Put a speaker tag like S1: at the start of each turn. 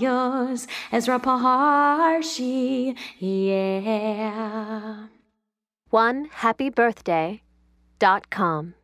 S1: yours, Ezra Paharshi, yeah.
S2: One happy birthday dot com.